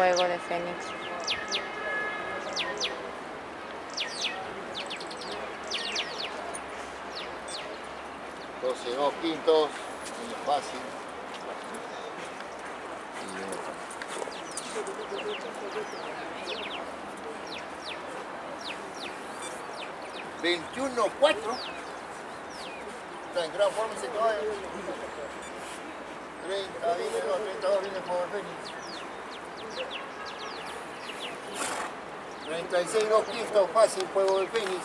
fuego de Fénix. Entonces, dos quintos, muy fácil. Veintiuno cuatro. Está en gran forma ese caballo. 30 dinero, 30 dólares. 35 Cristo Fácil, Juego de Penis.